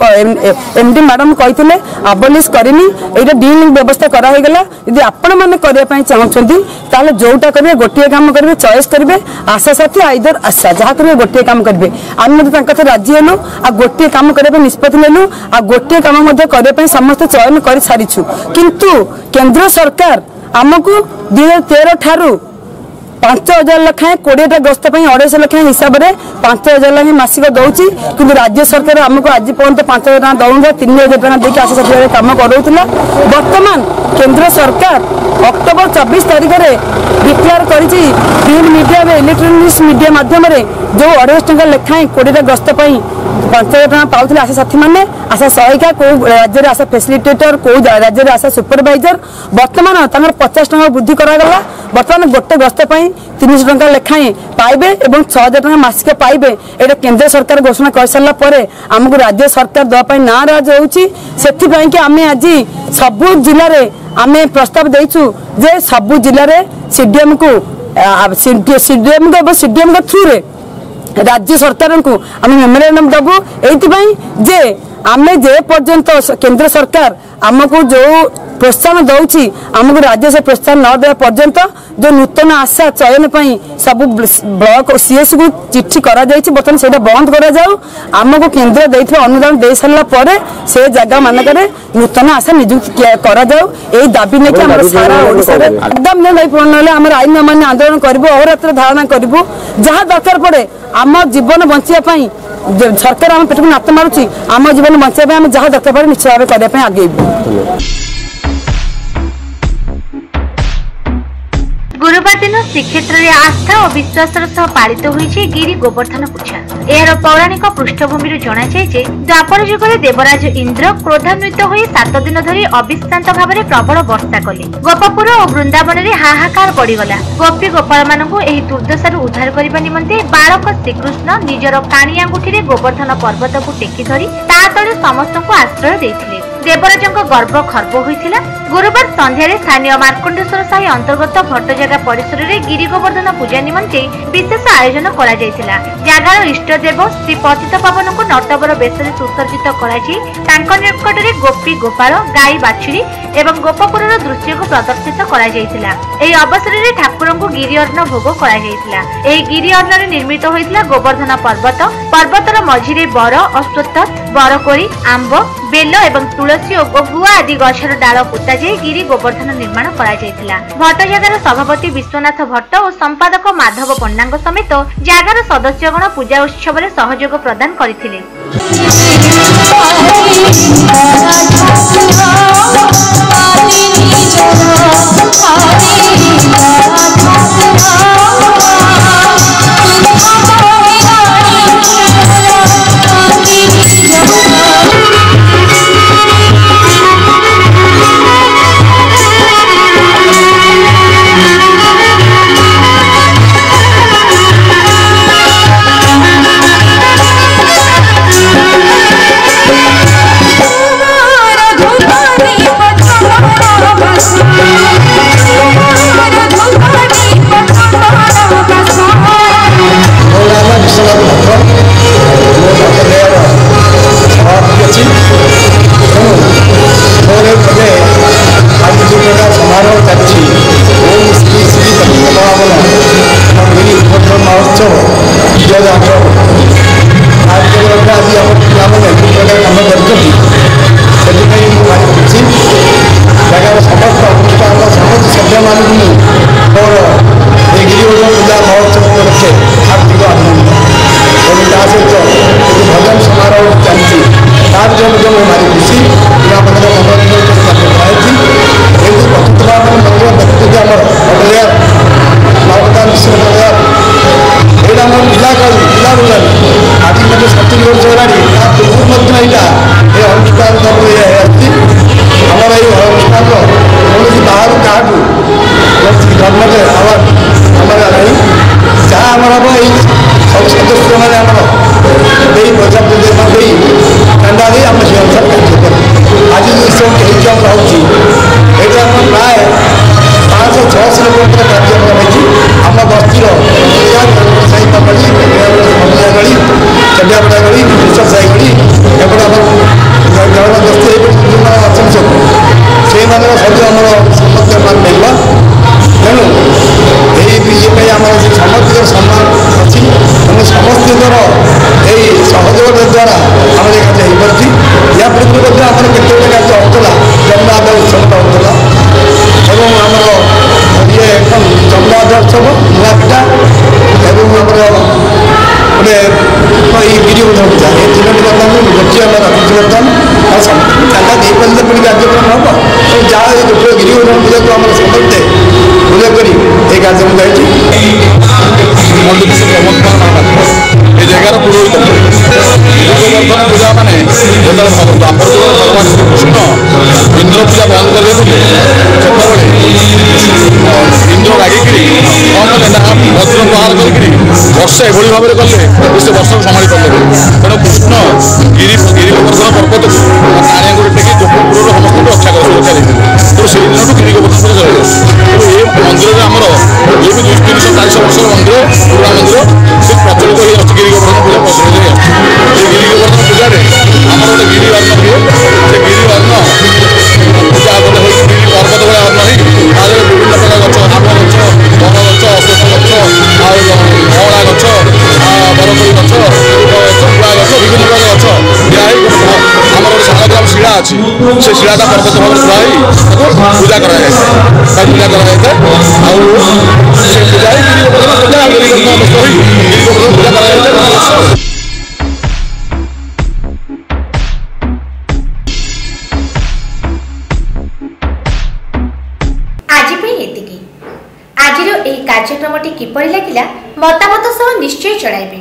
एमडी मैडम कही अबोलिश करनी ये डीलिंग व्यवस्था करागला यदि आपण मैंने करने चाहते তাহলে যেটা করবে গোটিয়ে কাম করবে চয়েস করবে আশা সাথী আইদর আশা যা করবে গোটিয়ে কাম করবে আমি মধ্যে তাঁর কথা রাজি হলু আর গোটিয়ে কাম করা নিষ্পতি নেলু আর গোটিয়ে কাম মধ্যে করা সমস্ত চয়ন করে କରିସାରିଛୁ କିନ୍ତୁ କେନ୍ଦ୍ର ସରକାର ଆମକୁ ଦୁଇ ହଜାର ତେର ଠାରୁ पांच हजार लखाए कोड़ेटा गस्त अढ़ाई लक्षा हिसाब से पांच हजार लखे मसिक दौर कि राज्य सरकार आमको आज पर्यटन पांच हजार टाँग दौन तीन हजार टाँग देखिए आशा सचिव कम करूला बर्तमान केन्द्र सरकार अक्टोबर चबीस तारीख में डिक्लेयर कर मीडिया इलेक्ट्रोनिक्स मीडिया मध्यम जो अढ़ाई टाँग लेखाएं कोड़ेटा गस्त पांच हजार टाइम पाते आशा साथी मैंने आशा सहायिका कौ राज्य आशा फैसिलिटेटर कौ राज्य आशा सुपरभाइजर बर्तमान तक पचास टाँग वृद्धि करगला बर्तमान गोटे गस्त पाई তিনশো টঙ্কা লেখায়ে পাইবে এবং ছ হাজার টাকা মাসিক পাইবে এটা কেন্দ্র সরকার ঘোষণা করে সারা পরে আমাকে রাজ্য সরকার দেওয়া নারাজ হচ্ছে সেপাই আমি আজ সবু জেলার আমি প্রস্তাব দিয়েছু যে সবু জেলার সিডিএম কু সিডিএম এবং সিডিএম থ্রুরে রাজ্য সরকার আমি মেমোরিয়াম দেবু এইপাই যে আমি যে পর্যন্ত কেন্দ্র সরকার আমাকে যে ପ୍ରୋତ୍ସାହନ ଦେଉଛି ଆମକୁ ରାଜ୍ୟ ସେ ପ୍ରୋତ୍ସାହନ ନ ଦେବା ପର୍ଯ୍ୟନ୍ତ ଯେଉଁ ନୂତନ ଆଶା ଚୟନ ପାଇଁ ସବୁ ବ୍ଲକ ସିଏସ୍କୁ ଚିଠି କରାଯାଇଛି ବର୍ତ୍ତମାନ ସେଇଟା ବନ୍ଦ କରାଯାଉ ଆମକୁ କେନ୍ଦ୍ର ଦେଇଥିବା ଅନୁଦାନ ଦେଇସାରିଲା ପରେ ସେ ଜାଗା ମାନଙ୍କରେ ନୂତନ ଆଶା ନିଯୁକ୍ତି କରାଯାଉ ଏଇ ଦାବି ନେଇକି ଆମର ସାରା ଓଡ଼ିଶାରେ ଏକଦମ ନେଇ ନହେଲେ ଆମର ଆଇନ ଅମାନ୍ୟ ଆନ୍ଦୋଳନ କରିବୁ ଅହରାତ୍ର ଧାରଣା କରିବୁ ଯାହା ଦରକାର ପଡ଼େ ଆମ ଜୀବନ ବଞ୍ଚିବା ପାଇଁ ସରକାର ଆମ ପେଟକୁ ନାତ ମାରୁଛି ଆମ ଜୀବନ ବଞ୍ଚିବା ପାଇଁ ଆମେ ଯାହା ଦରକାର ପଡ଼େ ନିଶ୍ଚୟ ଭାବେ କରିବା ପାଇଁ ଆଗେଇବୁ ଶୁକ୍ରବାର ଦିନ ଶ୍ରୀକ୍ଷେତ୍ରରେ ଆସ୍ଥା ଓ ବିଶ୍ୱାସର ସହ ପାଳିତ ହୋଇଛି ଗିରି ଗୋବର୍ଦ୍ଧନ ପୂଜା ଏହାର ପୌରାଣିକ ପୃଷ୍ଠଭୂମିରୁ ଜଣାଯାଏ ଯେ ଦ୍ୱାପର ଯୁଗରେ ଦେବରାଜ ଇନ୍ଦ୍ର କ୍ରୋଧାନ୍ୱିତ ହୋଇ ସାତ ଦିନ ଧରି ଅବିଶ୍ରାନ୍ତ ଭାବରେ ପ୍ରବଳ ବର୍ଷା କଲେ ଗୋପପୁର ଓ ବୃନ୍ଦାବନରେ ହାହାକାର ପଡ଼ିଗଲା ଗୋପୀ ଗୋପାଳମାନଙ୍କୁ ଏହି ଦୁର୍ଦ୍ଦଶାରୁ ଉଦ୍ଧାର କରିବା ନିମନ୍ତେ ବାଳକ ଶ୍ରୀକୃଷ୍ଣ ନିଜର କାଣି ଆଙ୍ଗୁଠିରେ ଗୋବର୍ଦ୍ଧନ ପର୍ବତକୁ ଟେକି ଧରି ତା ତଳେ ସମସ୍ତଙ୍କୁ ଆଶ୍ରୟ ଦେଇଥିଲେ দেবরাজঙ্ক গর্ব খর্ব হয়েছিল গুরুবার সন্ধ্যায় স্থানীয় মার্কণ্ডেশ্বর সাহি অন্তর্গত ভট্টজাগা পরিসরের গিরি গোবর্ধন পূজা নিমন্তে বিশেষ আয়োজন করা যাইছিল জাগার ইষ্টদেব শ্রী পতিত পাবন নর্তবর বেশে সুসজ্জিত করা যাই তাঙ্ক নিকটরে গোপী গোপাল গাই বাছুরি এবং গোপপুরর দৃশ্যকু প্রদর্শিত করা যাইছিল এই অবসরের ঠাকুরঙ্কু গিরি অর্ণ ভোগ করা যাইতিলা এই গিরি অর্ণরে নির্মিত হয়েছিল গোবর্ধন পর্বত পর্বতর মঝিরে বর অশ্বত্থ বরকোড়ি আম্ব বেল এবং তুলসী ও গুয়া আদি গছর ডাল পোতা যাই গিরি গোবর্ধন নির্মাণ করা যাইতিলা ভট্ট জাগার সভাপতি বিশ্বনাথ ভট্ট ও সম্পাদক মাধব পণ্ডাঙ্গ সমেত জাগার সদস্যগণ পূজা উৎসবরে সহযোগ প্রদান করেছিলেন ಪೂಜೆ ಕಾರ್ಯಕ್ರಮ ನಮ್ಮ ಜಾ ಗಿರಿಗೂ ಪೂಜೆಗೂ ಆಮೇಲೆ ಸಮರ್ತೆ ಪೂಜೆ ಕರಿ ಈ ಕಾರ್ಯಕ್ರಮ ಒಂದು ದಿವಸ ಪ್ರಮೋದ್ জায়গার পুরোহিত বিশ্ববর্ধন পূজা মানে যেতবে ভগবান শ্রীকৃষ্ণ ইন্দ্র পূজা বন্ধ করে দেবে সেতবে ইন্দ্র রাগিকি কম কলে না বজ্র প্রহার করি বর্ষা এভাবে ভাবে কলে সে বর্ষাকে সমালি কলে তেমন কৃষ্ণ গিরি গিরিবর্ধন পর্বতকে নারী আঙ্গুড়ি টেকি যোগপুরের সমস্ত রক্ষা করে চালিয়েছিল ମନ୍ଦିର ସେଇଦିନଠୁ କିଣିକି ବର୍ତ୍ତମାନ ଚଳିବ ଏ ମନ୍ଦିରରେ ଆମର ଏବେ ଦୁଇ ତିନିଶହ ଚାରିଶହ ବର୍ଷର ମନ୍ଦିର ପୁରୁଣା ମନ୍ଦିର ସେ ପ୍ରଚଳିତ ହେଇଆସୁଛି ଗିରି ଗୋବର୍ଦ୍ଧନ ପୂଜା ପ୍ରଚଳିତ ହେଇଆସୁଛି ସେ ଗିରି ଗୋବର୍ଦ୍ଧନ ପୂଜାରେ ଆମର ଗୋଟେ ଗିରି ବାର୍ଣ୍ଣ ହୁଏ ସେ ଗିରି ବାର୍ଣ୍ଣ ପୂଜା ଗୋଟେ ହେଉଛି ଗିରି ପର୍ବତ ଭଳିଆ ବାର୍ଣ୍ଣ ହେଇ ତା ବିଭିନ୍ନ ପ୍ରକାର ଗଛ ଆମ୍ବ ଗଛ ବର ଗଛ ଅଶୋକ ଗଛ ଆଉ ଅଁଳା ଗଛ ବରକୋଳି ଗଛ শিলা আছে সেই শিলাটা পর্বত ভাবে ধোয়া হয়ে পূজা করা যায় তাই পূজা করা যায় ଆଉ ସେ ପୂଜା ହେଇ ଗିରିଗୋବର୍ଦ୍ଧନ ପୂଜା ଗିରିଗୋବର୍ଦ୍ଧନ ହୋଇ ଗିରିଗୋବର୍ଦ୍ଧନ ପୂଜା କରାଯାଇଥାଏ ଆଜିର ଏହି କାର୍ଯ୍ୟକ୍ରମଟି କିପରି ଲାଗିଲା ମତାମତ ସହ ନିଶ୍ଚୟ ଜଣାଇବେ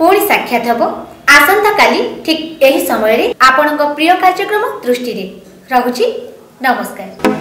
ପୁଣି ସାକ୍ଷାତ ହେବ ଆସନ୍ତା କାଲି ଠିକ୍ ଏହି ସମୟରେ ଆପଣଙ୍କ ପ୍ରିୟ କାର୍ଯ୍ୟକ୍ରମ ଦୃଷ୍ଟିରେ ରହୁଛି ନମସ୍କାର